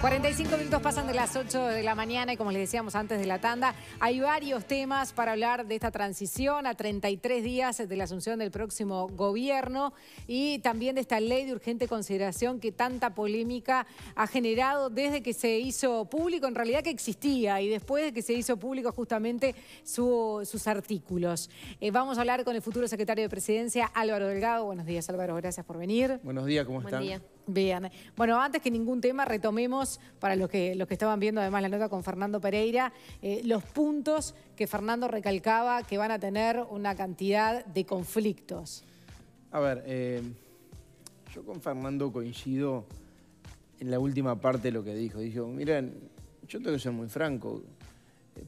45 minutos pasan de las 8 de la mañana y como les decíamos antes de la tanda, hay varios temas para hablar de esta transición a 33 días de la asunción del próximo gobierno y también de esta ley de urgente consideración que tanta polémica ha generado desde que se hizo público, en realidad que existía, y después de que se hizo público justamente sus artículos. Eh, vamos a hablar con el futuro secretario de Presidencia, Álvaro Delgado. Buenos días, Álvaro, gracias por venir. Buenos días, ¿cómo están? Buen día. Bien. Bueno, antes que ningún tema, retomemos, para los que, los que estaban viendo además la nota con Fernando Pereira, eh, los puntos que Fernando recalcaba que van a tener una cantidad de conflictos. A ver, eh, yo con Fernando coincido en la última parte de lo que dijo. Dijo, miren, yo tengo que ser muy franco.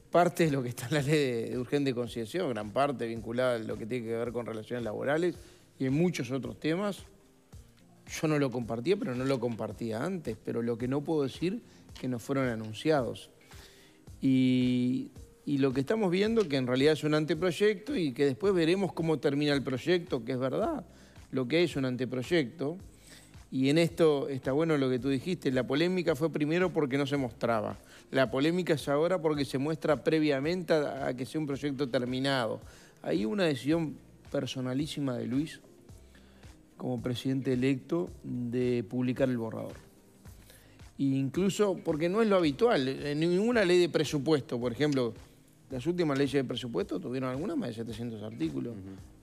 Parte de lo que está en la ley de urgente conciliación, gran parte vinculada a lo que tiene que ver con relaciones laborales y en muchos otros temas, yo no lo compartía, pero no lo compartía antes. Pero lo que no puedo decir que no fueron anunciados. Y, lo que estamos viendo que en realidad es un anteproyecto y que después veremos cómo termina el proyecto, que es verdad, lo que es un anteproyecto. Y en esto está bueno lo que tú dijiste, la polémica fue primero porque no se mostraba. La polémica es ahora porque se muestra previamente a, a que sea un proyecto terminado. Hay una decisión personalísima de Luis, como presidente electo de publicar el borrador. E incluso porque no es lo habitual, en ninguna ley de presupuesto, por ejemplo, las últimas leyes de presupuesto tuvieron algunas más de 700 artículos.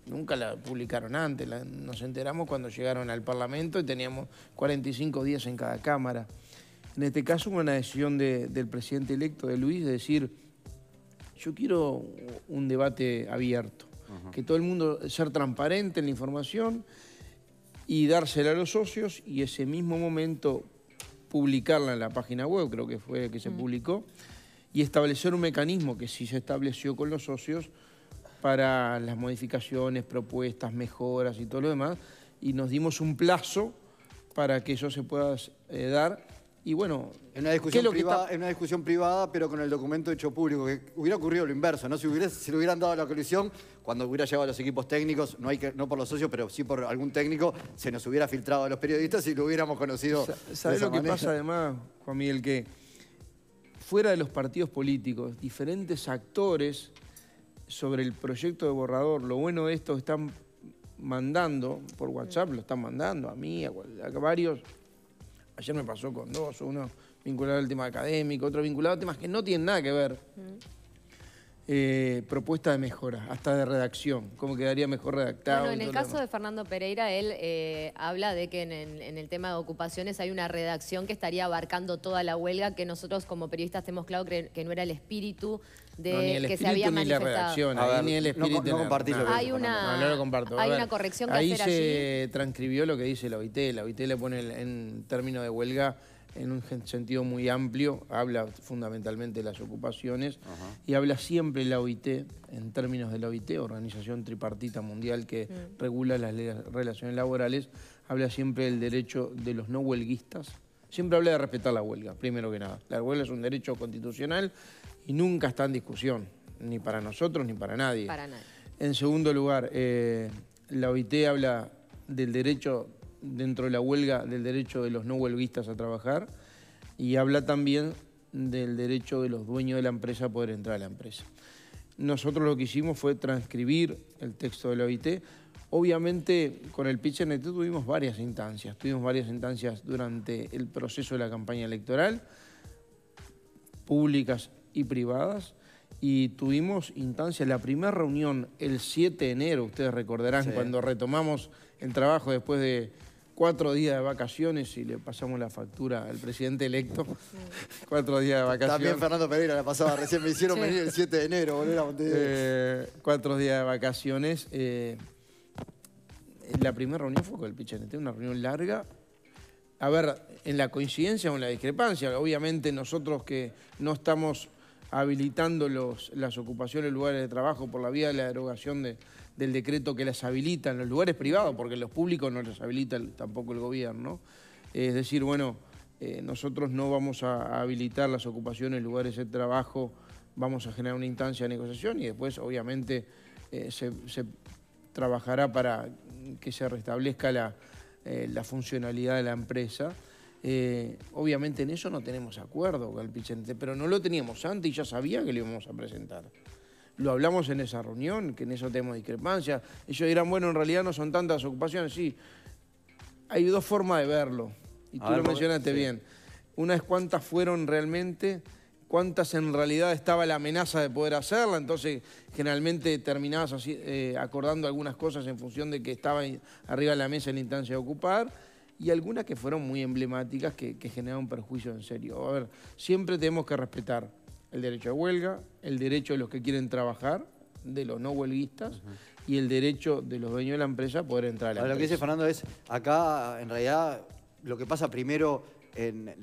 Nunca la publicaron antes, nos enteramos cuando llegaron al Parlamento y teníamos 45 días en cada Cámara. En este caso hubo una decisión del presidente electo, de Luis, de decir, yo quiero un debate abierto, que todo el mundo, ser transparente en la información y dársela a los socios y ese mismo momento publicarla en la página web, creo que fue que se mm. publicó, y establecer un mecanismo que sí se estableció con los socios para las modificaciones, propuestas, mejoras y todo lo demás, y nos dimos un plazo para que eso se pueda eh, dar y bueno, en una, discusión privada, en una discusión privada, pero con el documento hecho público, que hubiera ocurrido lo inverso, ¿no? Si, hubiera, si le hubieran dado la colisión, cuando hubiera llegado a los equipos técnicos, no, hay que, no por los socios, pero sí por algún técnico, se nos hubiera filtrado a los periodistas y lo hubiéramos conocido. ¿Sabes lo que pasa además, Juan Miguel? Que fuera de los partidos políticos, diferentes actores sobre el proyecto de borrador, lo bueno de esto están mandando por WhatsApp, lo están mandando a mí, a varios Ayer me pasó con dos, uno vinculado al tema académico, otro vinculado a temas que no tienen nada que ver. Eh, propuesta de mejora, hasta de redacción, cómo quedaría mejor redactado. Bueno, en el caso de Fernando Pereira, él eh, habla de que en, el tema de ocupaciones hay una redacción que estaría abarcando toda la huelga, que nosotros como periodistas tenemos claro que, no era el espíritu de que se había manifestado. Ni la redacción, ni el espíritu. No, compartís lo que hay una, lo comparto. Hay una corrección que ahí hacer allí. Ahí se transcribió lo que dice la OIT. La OIT le pone en términos de huelga en un sentido muy amplio, habla fundamentalmente de las ocupaciones y habla siempre la OIT, en términos de la OIT, Organización Tripartita Mundial que mm. regula las relaciones laborales, habla siempre del derecho de los no huelguistas, siempre habla de respetar la huelga, primero que nada. La huelga es un derecho constitucional y nunca está en discusión, ni para nosotros ni para nadie. Para nadie. En segundo lugar, eh, la OIT habla del derecho dentro de la huelga del derecho de los no huelguistas a trabajar y habla también del derecho de los dueños de la empresa a poder entrar a la empresa. Nosotros lo que hicimos fue transcribir el texto de la OIT. Obviamente con el pitch NT tuvimos varias instancias, tuvimos varias instancias durante el proceso de la campaña electoral, públicas y privadas, y tuvimos instancias, la primera reunión el 7 de enero, ustedes recordarán, cuando retomamos el trabajo después de cuatro días de vacaciones y le pasamos la factura al presidente electo. cuatro días de vacaciones. También Fernando Pereira la pasaba recién, me hicieron venir el 7 de enero, volver a eh, cuatro días de vacaciones. Eh, la primera reunión fue con el Pichanete, una reunión larga. A ver, en la coincidencia o en la discrepancia, obviamente nosotros que no estamos habilitando las ocupaciones, lugares de trabajo por la vía de la derogación de, del decreto que las habilita en los lugares privados, porque los públicos no las habilita tampoco el gobierno. Es decir, bueno, eh, nosotros no vamos a, habilitar las ocupaciones, lugares de trabajo, vamos a generar una instancia de negociación y después, obviamente, eh, se, trabajará para que se restablezca la, eh, la funcionalidad de la empresa. Eh, obviamente en eso no tenemos acuerdo con el Pichenete, pero no lo teníamos antes y ya sabía que lo íbamos a presentar. Lo hablamos en esa reunión, que en eso tenemos discrepancia. Ellos dirán, bueno, en realidad no son tantas ocupaciones. Sí, hay dos formas de verlo, y tú lo mencionaste bien. Una es cuántas fueron realmente, cuántas en realidad estaba la amenaza de poder hacerla, entonces generalmente terminabas así, eh, acordando algunas cosas en función de que estaba arriba de la mesa en la instancia de ocupar, y algunas que fueron muy emblemáticas que, que generaron perjuicio en serio. A ver, siempre tenemos que respetar el derecho a huelga, el derecho de los que quieren trabajar, de los no huelguistas, y el derecho de los dueños de la empresa a poder entrar a la Lo que dice Fernando es, acá en realidad lo que pasa primero en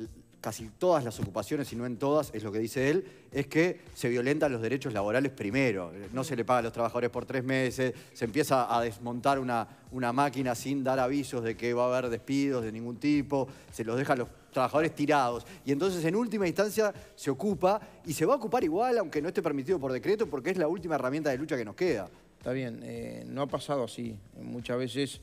casi todas las ocupaciones, y no en todas, es lo que dice él, es que se violentan los derechos laborales primero. No se le paga a los trabajadores por tres meses, se empieza a desmontar una, una máquina sin dar avisos de que va a haber despidos de ningún tipo, se los deja a los trabajadores tirados. Y entonces en última instancia se ocupa y se va a ocupar igual, aunque no esté permitido por decreto, porque es la última herramienta de lucha que nos queda. Está bien, eh, no ha pasado así. Muchas veces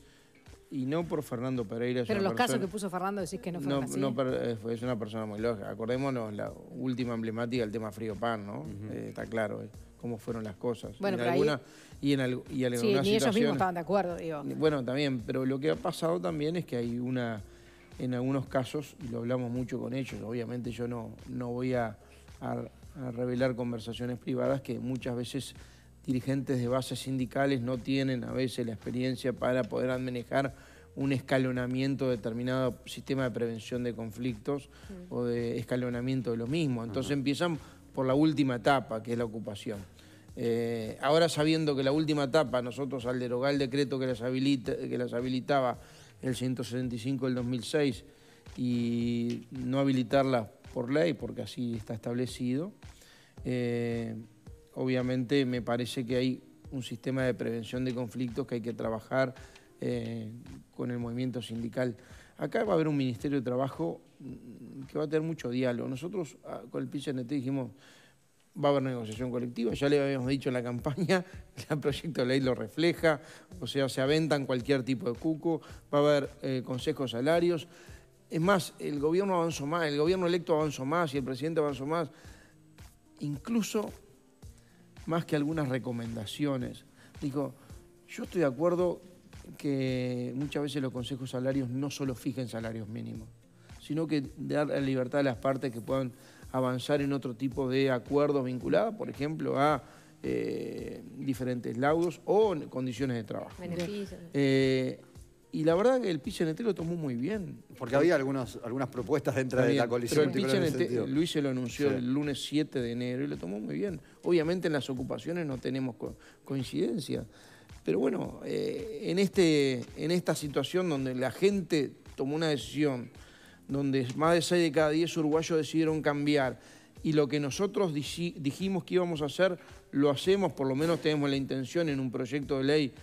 y no por Fernando Pereira. Pero los casos que puso Fernando decís que no fueron así. No, eh, es una persona muy lógica. Acordémonos la última emblemática, el tema frío pan, ¿no? Eh, está claro eh, cómo fueron las cosas. Bueno, pero alguna, y en, y en sí, ni ellos mismos estaban de acuerdo, digo. Bueno, también, pero lo que ha pasado también es que hay una, en algunos casos, y lo hablamos mucho con ellos, obviamente yo no, no voy a, a revelar conversaciones privadas que muchas veces dirigentes de bases sindicales no tienen a veces la experiencia para poder manejar un escalonamiento de determinado sistema de prevención de conflictos o de escalonamiento de lo mismo. Entonces empiezan por la última etapa, que es la ocupación. Eh, ahora sabiendo que la última etapa, nosotros al derogar el decreto que las, habilita, que las habilitaba el 175 del 2006 y no habilitarla por ley, porque así está establecido, eh, obviamente me parece que hay un sistema de prevención de conflictos que hay que trabajar eh, con el movimiento sindical. Acá va a haber un Ministerio de Trabajo mm, que va a tener mucho diálogo. Nosotros ah, con el PCNT dijimos, va a haber negociación colectiva, ya le habíamos dicho en la campaña, el proyecto de ley lo refleja, o sea, se aventan cualquier tipo de cuco, va a haber eh, consejos salarios. Es más, el gobierno avanzó más, el gobierno electo avanzó más y el presidente avanzó más. Incluso más que algunas recomendaciones. Digo, yo estoy de acuerdo que muchas veces los consejos salarios no solo fijen salarios mínimos, sino que dar la libertad a las partes que puedan avanzar en otro tipo de acuerdos vinculados, por ejemplo, a eh, diferentes laudos o condiciones de trabajo. Beneficios. Eh, y la verdad que el PCNT lo tomó muy bien. Porque había algunas, algunas propuestas dentro de la coalición. Pero el PCNT, Luis se lo anunció el lunes 7 de enero y lo tomó muy bien. Obviamente en las ocupaciones no tenemos coincidencia. Pero bueno, eh, en, este, en esta situación donde la gente tomó una decisión, donde más de 6 de cada 10 uruguayos decidieron cambiar, y lo que nosotros dijimos que íbamos a hacer, lo hacemos, por lo menos tenemos la intención en un proyecto de ley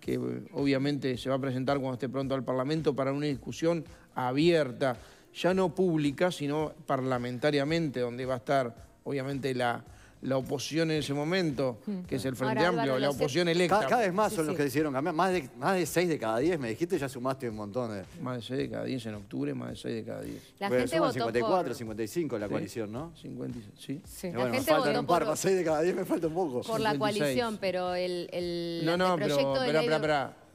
que eh, obviamente se va a presentar cuando esté pronto al Parlamento para una discusión abierta, ya no pública, sino parlamentariamente, donde va a estar obviamente la, la oposición en ese momento, que es el Frente Amplio, la oposición electa. Cada, vez más son los que decidieron cambiar. Más de, más de 6 de cada 10, me dijiste, ya sumaste un montón de... Más de 6 de cada 10 en octubre, más de 6 de cada 10. La gente votó 54, por... 55 la coalición, ¿no? 56, sí. sí. La gente me faltan un par, por... 6 de cada 10 me falta un poco. Por la coalición, pero el, el, no, no, proyecto pero, de pero, ley... pero, pero,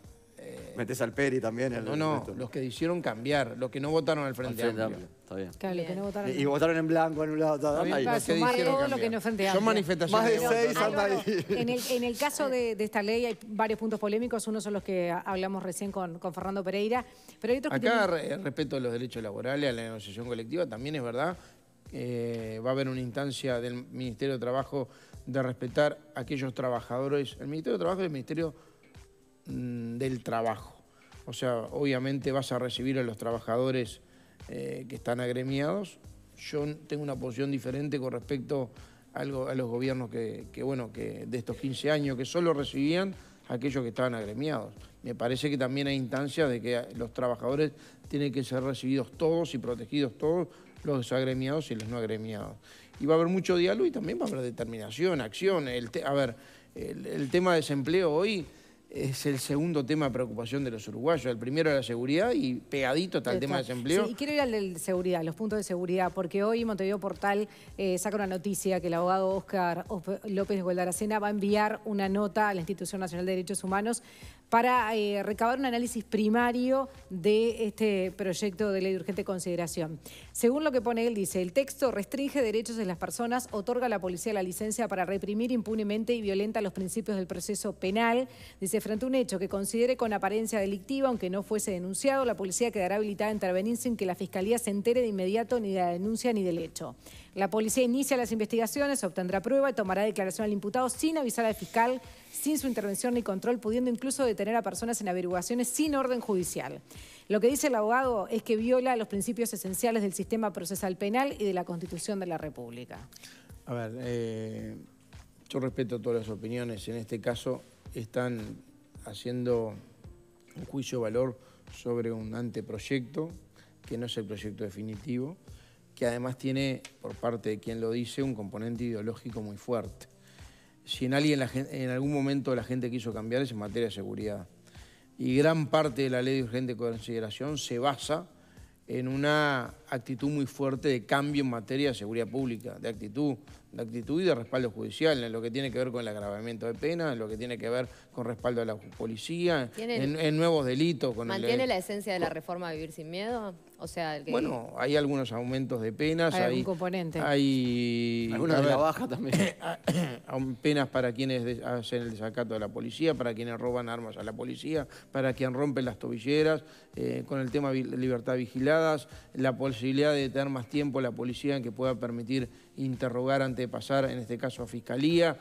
Metes al Peri también. El, no, no, los que hicieron cambiar, los que no votaron al Frente, Amplio. Está bien. Claro, los que no votaron. Y, votaron en blanco, anulado, todo. Bien, para sumar todo lo que no Frente Amplio. Son manifestaciones. Más de seis anda En el, en el caso de, de, esta ley hay varios puntos polémicos, unos son los que hablamos recién con, con Fernando Pereira, pero hay otros Acá, que tienen... respeto a los derechos laborales, a la negociación colectiva, también es verdad eh, va a haber una instancia del Ministerio de Trabajo de respetar a aquellos trabajadores. El Ministerio de Trabajo es el Ministerio del Trabajo. O sea, obviamente vas a recibir a los trabajadores eh, que están agremiados. Yo tengo una posición diferente con respecto a, algo, a los gobiernos que, bueno, que de estos 15 años que solo recibían a aquellos que estaban agremiados. Me parece que también hay instancias de que los trabajadores tienen que ser recibidos todos y protegidos todos, los agremiados y los no agremiados. Y va a haber mucho diálogo y también va a haber determinación, acción. El a ver, el tema de desempleo hoy es el segundo tema de preocupación de los uruguayos. El primero es la seguridad y pegadito está el tema del desempleo. Sí, y quiero ir al de seguridad, los puntos de seguridad, porque hoy Montevideo Portal eh, saca una noticia que el abogado Oscar López Gualdaracena va a enviar una nota a la Institución Nacional de Derechos Humanos para eh, recabar un análisis primario de este proyecto de ley de urgente consideración. Según lo que pone él, dice, el texto restringe derechos de las personas, otorga a la policía la licencia para reprimir impunemente y violenta los principios del proceso penal. Dice, frente a un hecho que considere con apariencia delictiva, aunque no fuese denunciado, la policía quedará habilitada a intervenir sin que la Fiscalía se entere de inmediato ni de la denuncia ni del hecho. La policía inicia las investigaciones, obtendrá prueba y tomará declaración al imputado sin avisar al fiscal, sin su intervención ni control, pudiendo incluso detener a personas en averiguaciones sin orden judicial. Lo que dice el abogado es que viola los principios esenciales del sistema procesal penal y de la Constitución de la República. A ver, eh, yo respeto todas las opiniones. En este caso están haciendo un juicio de valor sobre un anteproyecto, que no es el proyecto definitivo que además tiene, por parte de quien lo dice, un componente ideológico muy fuerte. Si en, alguien, en algún momento la gente quiso cambiar es en materia de seguridad. Y gran parte de la ley de urgente consideración se basa en una actitud muy fuerte de cambio en materia de seguridad pública, de actitud, de actitud y de respaldo judicial, en lo que tiene que ver con el agravamiento de pena, en lo que tiene que ver con respaldo a la policía, en, nuevos delitos. ¿Mantiene la esencia de la reforma de Vivir Sin Miedo? O sea, Bueno, hay algunos aumentos de penas. Hay, algún componente. Hay... Algunas de la baja también. penas para quienes hacen el desacato de la policía, para quienes roban armas a la policía, para quienes rompen las tobilleras, eh, con el tema de libertad vigiladas, la posibilidad de tener más tiempo la policía en que pueda permitir interrogar antes de pasar, en este caso, a fiscalía.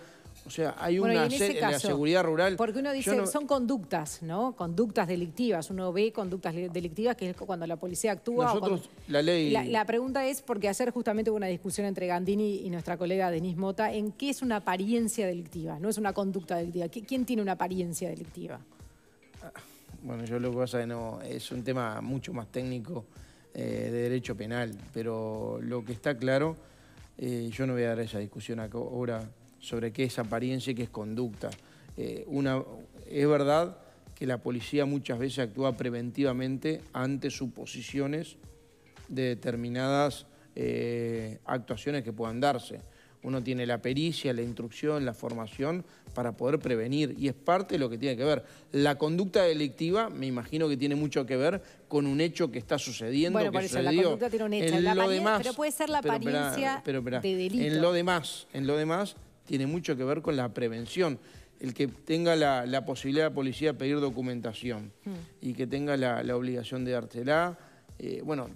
O sea, hay una serie la seguridad rural. Porque uno dice, son conductas, ¿no? Conductas delictivas. Uno ve conductas delictivas que es cuando la policía actúa. Nosotros, la ley. La, pregunta es, porque ayer justamente hubo una discusión entre Gandini y nuestra colega Denise Mota, en qué es una apariencia delictiva, no es una conducta delictiva. ¿Quién tiene una apariencia delictiva? Ah, bueno, yo lo que pasa es que no, es un tema mucho más técnico eh, de derecho penal, pero lo que está claro, eh, yo no voy a dar esa discusión ahora sobre qué es apariencia y qué es conducta. Eh, una, es verdad que la policía muchas veces actúa preventivamente ante suposiciones de determinadas eh, actuaciones que puedan darse. Uno tiene la pericia, la instrucción, la formación para poder prevenir y es parte de lo que tiene que ver. La conducta delictiva me imagino que tiene mucho que ver con un hecho que está sucediendo, bueno, por eso, la conducta tiene un hecho. En lo demás, pero puede ser la apariencia de delito. En lo demás, en lo demás tiene mucho que ver con la prevención. El que tenga la, posibilidad de la policía de pedir documentación hmm. y que tenga la, obligación de dársela, eh, bueno,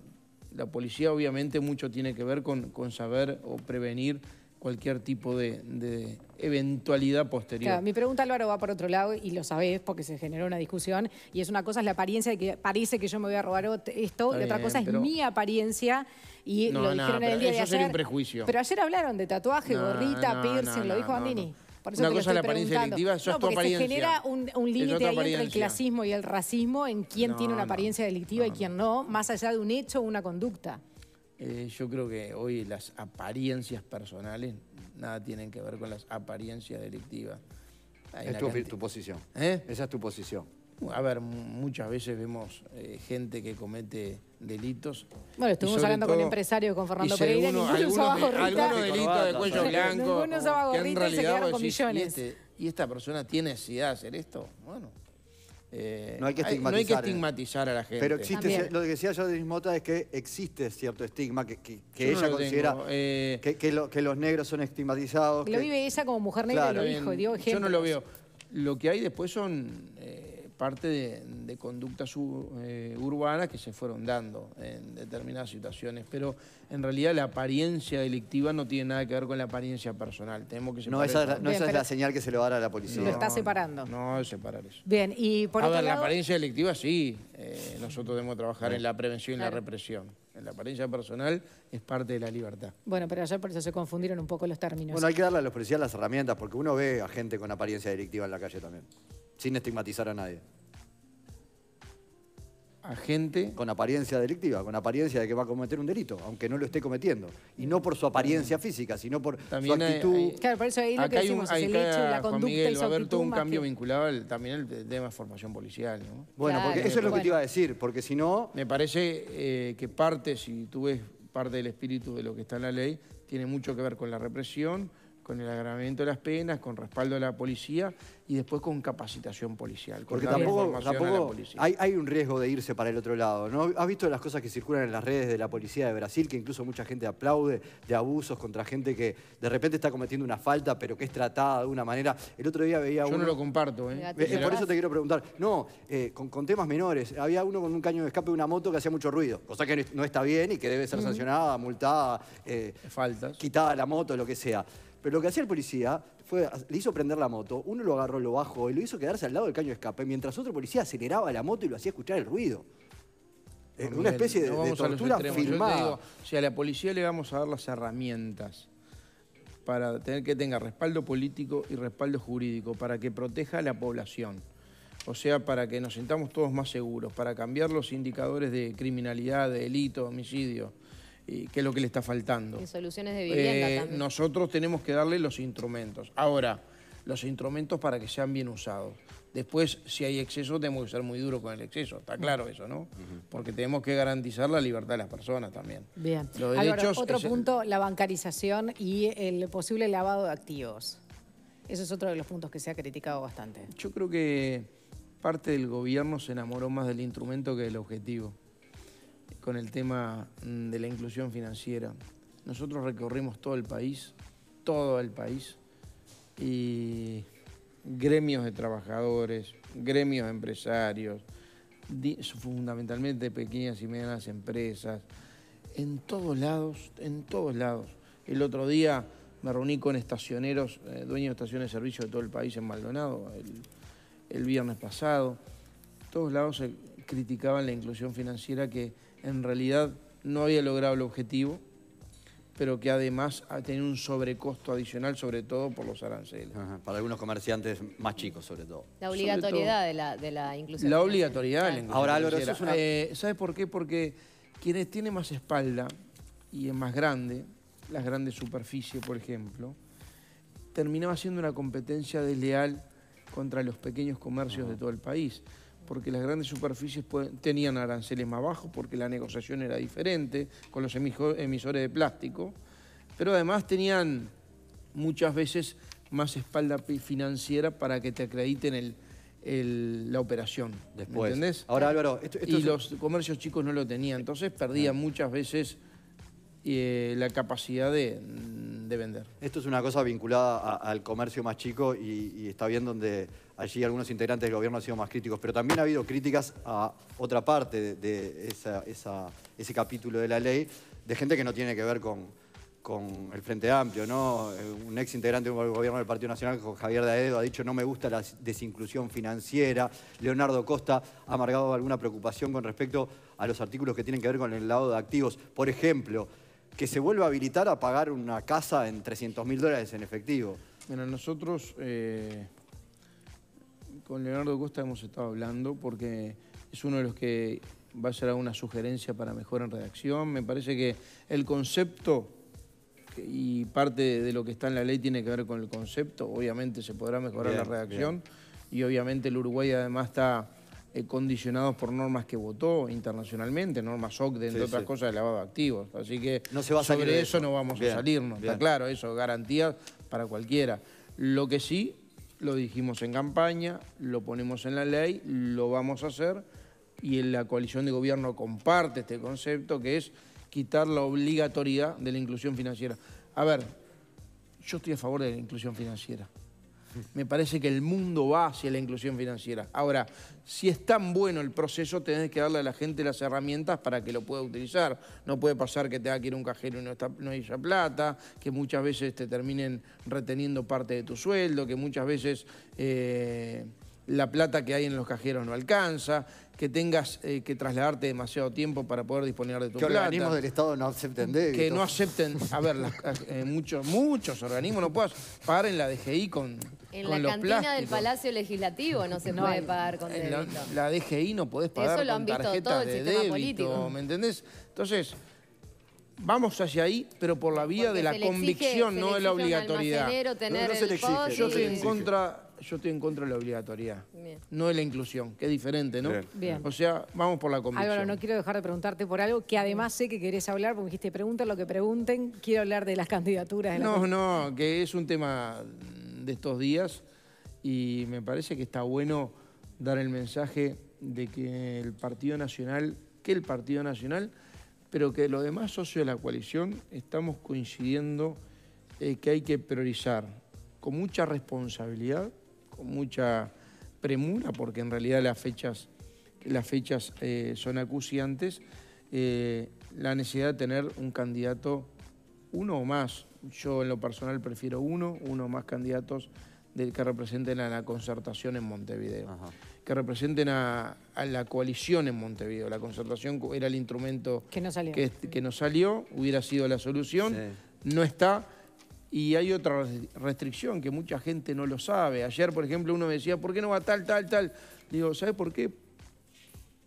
la policía obviamente mucho tiene que ver con, saber o prevenir cualquier tipo de, eventualidad posterior. mi pregunta, Álvaro, va por otro lado y lo sabés porque se generó una discusión y es una cosa es la apariencia de que parece que yo me voy a robar esto y otra cosa es mi apariencia y lo dijeron en el día de ayer. prejuicio. Pero ayer hablaron de tatuaje, gorrita, piercing, lo dijo Andini. Por eso Una cosa es la apariencia delictiva, eso es tu apariencia. se genera un, límite ahí entre el clasismo y el racismo en quién tiene una apariencia delictiva y quién no, más allá de un hecho o una conducta. Eh, yo creo que hoy las apariencias personales nada tienen que ver con las apariencias delictivas. es tu, posición. ¿Eh? Esa es tu posición. A ver, muchas veces vemos eh, gente que comete delitos. Bueno, estuvimos hablando con empresarios, con Fernando Pereira, ninguno, ninguno usaba gorrita. Algunos delitos de cuello blanco. Ninguno usaba gorrita y se quedaron con millones. ¿y, este, ¿Y esta persona tiene necesidad de hacer esto? Bueno, eh, no, hay que estigmatizar, a la gente. Pero existe, lo que decía yo de Mota es que existe cierto estigma que, ella considera eh, que, los negros son estigmatizados. Lo vive ella como mujer negra y lo dijo, dio ejemplos. Yo no lo veo. Lo que hay después son parte de, conductas eh, urbanas que se fueron dando en determinadas situaciones, pero en realidad la apariencia delictiva no tiene nada que ver con la apariencia personal. Tenemos que no, esa, no esa es la señal que se lo va a dar a la policía. Lo está separando. No, es separar eso. Bien, y por a ver, la apariencia delictiva sí, eh, nosotros debemos trabajar en la prevención y la represión. En la apariencia personal es parte de la libertad. Bueno, pero ayer por eso se confundieron un poco los términos. Bueno, hay que darle a los policías las herramientas, porque uno ve a gente con apariencia delictiva en la calle también sin estigmatizar a nadie. a gente... Con apariencia delictiva, con apariencia de que va a cometer un delito, aunque no lo esté cometiendo. Y no por su apariencia física, sino por su actitud. claro, por eso ahí lo que decimos es el hecho, la conducta Miguel, va a haber todo un cambio vinculado también al tema de formación policial, ¿no? Bueno, porque eso es lo que te iba a decir, porque si no... Me parece eh, que parte, si tú ves parte del espíritu de lo que está en la ley, tiene mucho que ver con la represión, con el agravamiento de las penas, con respaldo a la policía y después con capacitación policial. Porque tampoco, tampoco hay, hay, un riesgo de irse para el otro lado. ¿no? ¿Has visto las cosas que circulan en las redes de la policía de Brasil, que incluso mucha gente aplaude, de abusos contra gente que de repente está cometiendo una falta, pero que es tratada de una manera? El otro día veía Yo no lo comparto, ¿eh? eh por eso te quiero preguntar. No, eh, con, temas menores. Había uno con un caño de escape de una moto que hacía mucho ruido, cosa que no está bien y que debe ser sancionada, multada, eh, Faltas. quitada la moto, lo que sea. Pero lo que hacía el policía fue, le hizo prender la moto, uno lo agarró, lo bajó y lo hizo quedarse al lado del caño de escape, mientras otro policía aceleraba la moto y lo hacía escuchar el ruido. una especie de, tortura filmada. si a la policía le vamos a dar las herramientas para tener que tenga respaldo político y respaldo jurídico, para que proteja a la población. O sea, para que nos sintamos todos más seguros, para cambiar los indicadores de criminalidad, de delito, homicidio, qué es lo que le está faltando. Y soluciones de vivienda eh, también. Nosotros tenemos que darle los instrumentos. Ahora, los instrumentos para que sean bien usados. Después, si hay exceso, tenemos que ser muy duros con el exceso. Está claro eso, ¿no? Porque tenemos que garantizar la libertad de las personas también. Bien. Los derechos otro punto, la bancarización y el posible lavado de activos. Eso es otro de los puntos que se ha criticado bastante. Yo creo que parte del gobierno se enamoró más del instrumento que del objetivo con el tema mm, de la inclusión financiera. Nosotros recorrimos todo el país, todo el país, y gremios de trabajadores, gremios de empresarios, fundamentalmente pequeñas y medianas empresas, en todos lados, en todos lados. El otro día me reuní con estacioneros, eh, dueños de estaciones de servicio de todo el país en Maldonado, el, viernes pasado. Todos lados se criticaban la inclusión financiera que en realidad no había logrado el objetivo, pero que además ha tenido un sobrecosto adicional, sobre todo por los aranceles. para algunos comerciantes más chicos, sobre todo. La obligatoriedad de, la, de la inclusión. La obligatoriedad de la inclusión. Ahora, Álvaro, eso es una... Eh, ¿Sabes por qué? Porque quienes tienen más espalda y es más grande, las grandes superficies, por ejemplo, terminaba siendo una competencia desleal contra los pequeños comercios de todo el país porque las grandes superficies tenían aranceles más bajos, porque la negociación era diferente con los emisores de plástico, pero además tenían muchas veces más espalda financiera para que te acrediten la operación. Después. ¿Entendés? Ahora, Álvaro, y los comercios chicos no lo tenían, entonces perdían muchas veces eh, la capacidad de, vender. Esto es una cosa vinculada al comercio más chico y, está bien donde allí algunos integrantes del gobierno han sido más críticos, pero también ha habido críticas a otra parte de, ese capítulo de la ley, de gente que no tiene que ver con, el Frente Amplio, ¿no? Eh, un ex integrante del gobierno del Partido Nacional, Javier Daedo, ha dicho no me gusta la desinclusión financiera. Leonardo Costa ha amargado alguna preocupación con respecto a los artículos que tienen que ver con el lado de activos. Por ejemplo, que se vuelva a habilitar a pagar una casa en 300 mil dólares en efectivo. Bueno, nosotros eh, con Leonardo Costa hemos estado hablando porque es uno de los que va a ser alguna sugerencia para mejor en redacción. Me parece que el concepto y parte de lo que está en la ley tiene que ver con el concepto. Obviamente se podrá mejorar la redacción y obviamente el Uruguay además está eh, condicionados por normas que votó internacionalmente, normas OCDE, entre otras cosas, de lavado de activos. Así que sobre eso, no vamos a salirnos, está claro, eso, garantía para cualquiera. Lo que sí, lo dijimos en campaña, lo ponemos en la ley, lo vamos a hacer y la coalición de gobierno comparte este concepto que es quitar la obligatoriedad de la inclusión financiera. A ver, yo estoy a favor de la inclusión financiera me parece que el mundo va hacia la inclusión financiera. Ahora, si es tan bueno el proceso, tenés que darle a la gente las herramientas para que lo pueda utilizar. No puede pasar que tenga que ir un cajero y no, está, no haya plata, que muchas veces te terminen reteniendo parte de tu sueldo, que muchas veces... Eh, la plata que hay en los cajeros no alcanza, que tengas eh, que trasladarte demasiado tiempo para poder disponer de tu que plata. organismos del Estado no acepten débito. Que no acepten, a ver, eh, muchos, muchos organismos no puedas pagar en la DGI con En la cantina del Palacio Legislativo no se puede pagar con débito. La, la, DGI no podés pagar Eso lo han con visto todo el de sistema débito, político. ¿me entendés? Entonces, vamos hacia ahí, pero por la vía de la convicción, no de la obligatoriedad. Tener no, se le exige. Yo estoy en contra yo estoy en contra de la obligatoriedad, no de la inclusión, que es diferente, ¿no? Bien. O sea, vamos por la convicción. Álvaro, no quiero dejar de preguntarte por algo que además sé que querés hablar, porque dijiste, pregunten lo que pregunten, quiero hablar de las candidaturas. De no, no, que es un tema de estos días y me parece que está bueno dar el mensaje de que el Partido Nacional, que el Partido Nacional pero que los demás socios de la coalición estamos coincidiendo eh, que hay que priorizar con mucha responsabilidad, con mucha premura, porque en realidad las fechas, las fechas eh, son acuciantes, eh, la necesidad de tener un candidato, uno o más, yo en lo personal prefiero uno, uno o más candidatos del que representen a la concertación en Montevideo, que representen a, la coalición en Montevideo. La concertación era el instrumento que no salió, que, no salió hubiera sido la solución, no está. Y hay otra restricción que mucha gente no lo sabe. Ayer, por ejemplo, uno me decía, ¿por qué no va tal, tal, tal? Digo, ¿sabe por qué?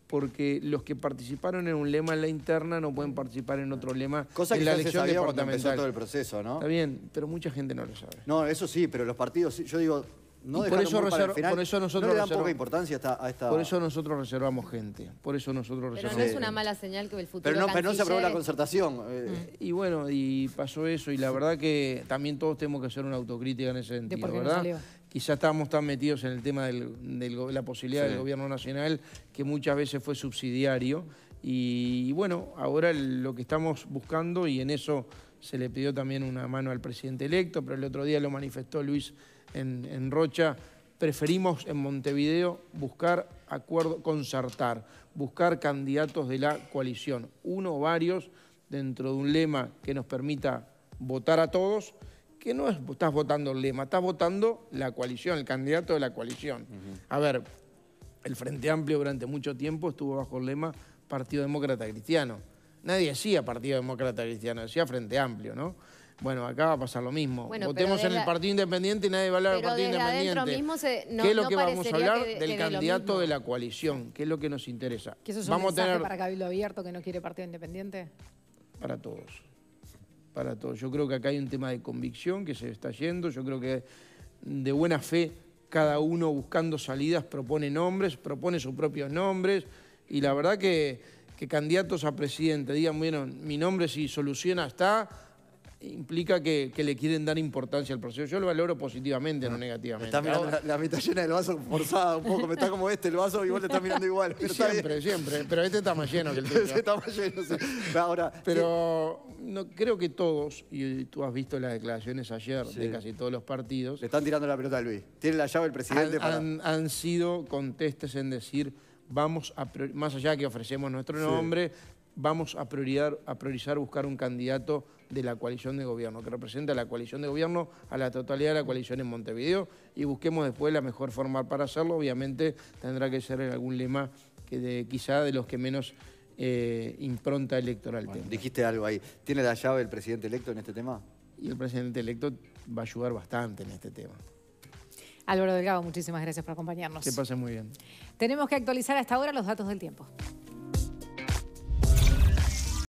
porque los que participaron en un lema en la interna no pueden participar en otro lema Cosa en que la elección se sabía cuando empezó todo el proceso, ¿no? Está bien, pero mucha gente no lo sabe. No, eso sí, pero los partidos, yo digo, no por eso, por eso nosotros no le dan poca importancia a esta, Por eso nosotros reservamos gente, por eso nosotros reservamos... Pero no es una mala señal que el futuro Pero no, pero no se aprobó la concertación. Mm. Eh. Y bueno, y pasó eso, y la verdad que también todos tenemos que hacer una autocrítica en ese sentido, ¿verdad? quizá estábamos tan metidos en el tema de la posibilidad del gobierno nacional que muchas veces fue subsidiario. Y, bueno, ahora lo que estamos buscando, y en eso se le pidió también una mano al presidente electo, pero el otro día lo manifestó Luis en, Rocha, preferimos en Montevideo buscar acuerdo, concertar, buscar candidatos de la coalición, uno o varios, dentro de un lema que nos permita votar a todos que no estás votando el lema, estás votando la coalición, el candidato de la coalición. A ver, el Frente Amplio durante mucho tiempo estuvo bajo el lema Partido Demócrata Cristiano. Nadie decía Partido Demócrata Cristiano, decía Frente Amplio, ¿no? Bueno, acá va a pasar lo mismo. Votemos en el Partido Independiente y nadie va a hablar del Partido Independiente. ¿Qué es lo que vamos a hablar? del candidato de la coalición. ¿Qué es lo que nos interesa? ¿Que eso es un mensaje para Cabildo Abierto que no quiere Partido Independiente? Para todos para todos. Yo creo que acá hay un tema de convicción que se está yendo, yo creo que de buena fe cada uno buscando salidas propone nombres, propone sus propios nombres y la verdad que, que candidatos a presidente digan, bueno, mi nombre si soluciona está, implica que, le quieren dar importancia al proceso. Yo lo valoro positivamente, no, negativamente. Está mirando la, mitad llena del vaso forzada un poco, me está como este el vaso y vos le estás mirando igual. siempre, siempre, pero este está más lleno que el tuyo. este está más lleno, sí. Ahora, pero no, creo que todos, y tú has visto las declaraciones ayer de casi todos los partidos... Le están tirando la pelota a Luis. Tiene la llave el presidente han, para... Han, sido contestes en decir, vamos a... Más allá que ofrecemos nuestro nombre, vamos a, priorizar, a priorizar buscar un candidato de la coalición de gobierno, que represente a la coalición de gobierno, a la totalidad de la coalición en Montevideo, y busquemos después la mejor forma para hacerlo. Obviamente tendrá que ser algún lema que de, quizá de los que menos eh, impronta electoral Dijiste algo ahí. ¿Tiene la llave el presidente electo en este tema? Y el presidente electo va a ayudar bastante en este tema. Álvaro Delgado, muchísimas gracias por acompañarnos. Que pase muy bien. Tenemos que actualizar hasta ahora los datos del tiempo.